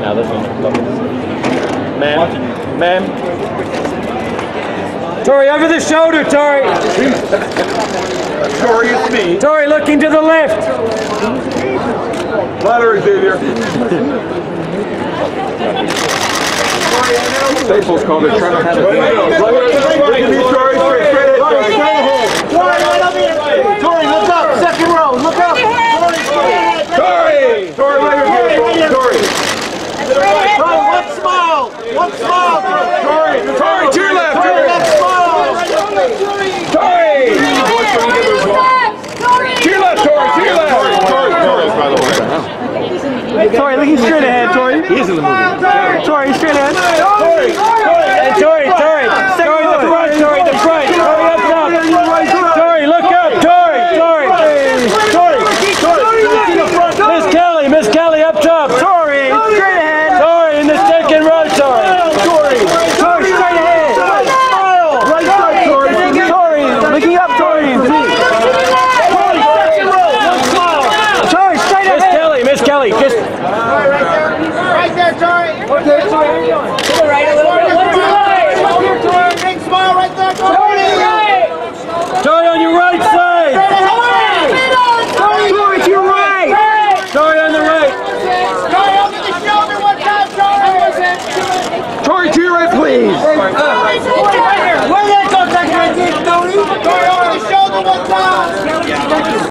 Now this one. Ma'am. Ma'am. Tori, over the shoulder, Tori. Tori, it's me. Tori, looking to the left. Flattery, Xavier. Staples called it trying to have a One smile. Tori, Tori, to your left. Tori, Tori. next smile. Tori! To your left, Tori, to your left. Tori, Tori, by the way. Tori, looking straight ahead, Tori. He's in the movie. Tori, straight ahead. Tori, Hey, Tori, Tori. Tori,